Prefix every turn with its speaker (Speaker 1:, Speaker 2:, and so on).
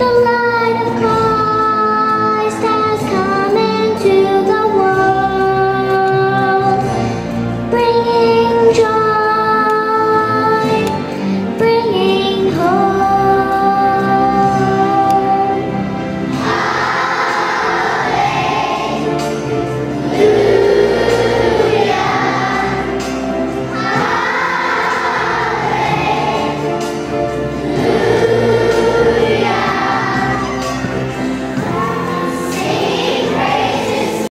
Speaker 1: the love.